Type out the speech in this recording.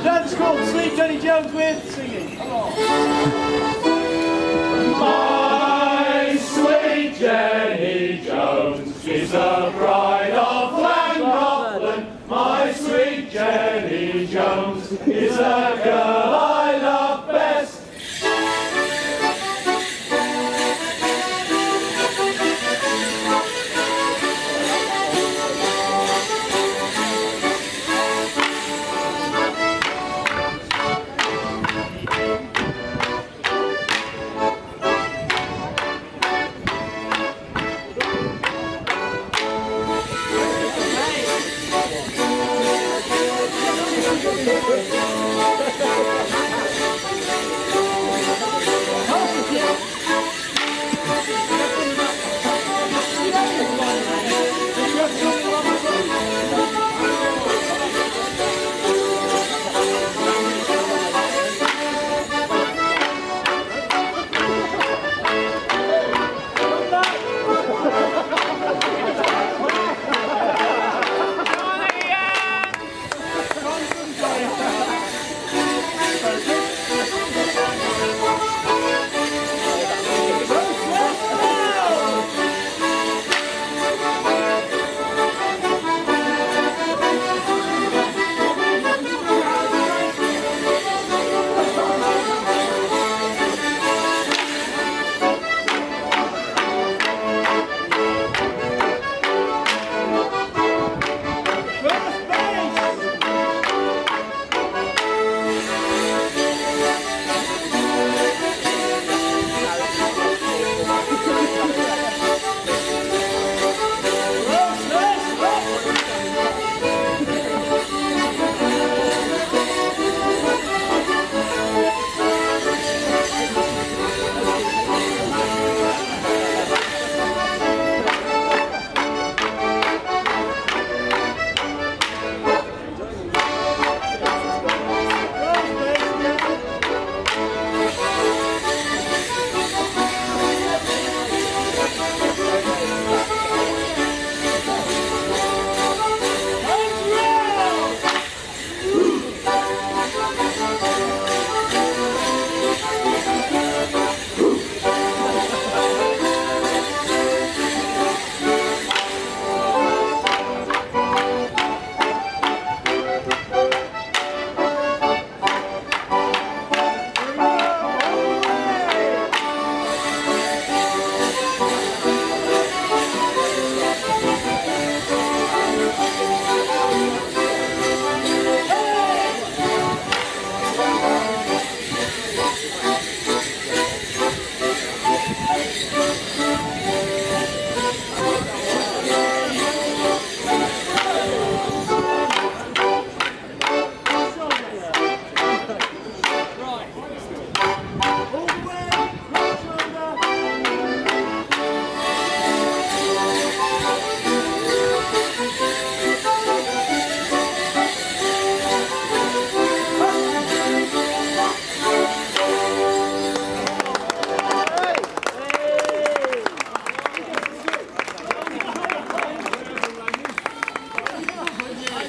Dance called Sweet, Jenny Jones with singing. Come on. My sweet Jenny Jones is the bride of Llangollen. My sweet Jenny Jones is a girl.